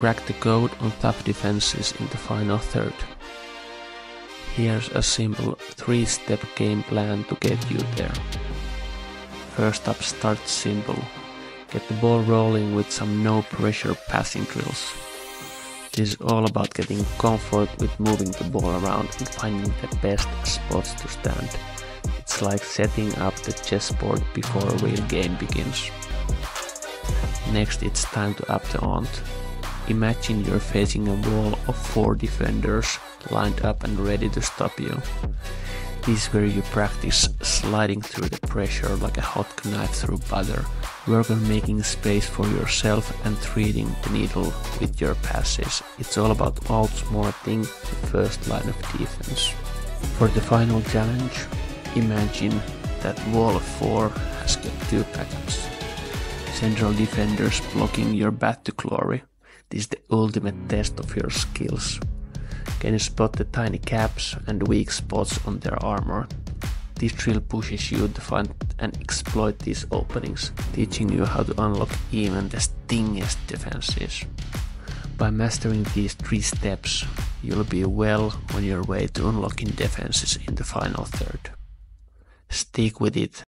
Crack the code on tough defenses in the final third. Here's a simple three-step game plan to get you there. First up, start simple. Get the ball rolling with some no-pressure passing drills. This is all about getting comfort with moving the ball around and finding the best spots to stand. It's like setting up the chessboard before a real game begins. Next, it's time to up the ante. Imagine you're facing a wall of four defenders lined up and ready to stop you. This is where you practice sliding through the pressure like a hot knife through butter. Work on making space for yourself and threading the needle with your passes. It's all about outsmarting the first line of defense. For the final challenge, imagine that wall of four has got two packets. Central defenders blocking your path to glory. This is the ultimate test of your skills. Can you spot the tiny gaps and weak spots on their armor? This drill pushes you to find and exploit these openings, teaching you how to unlock even the stingiest defenses. By mastering these three steps, you'll be well on your way to unlocking defenses in the final third. Stick with it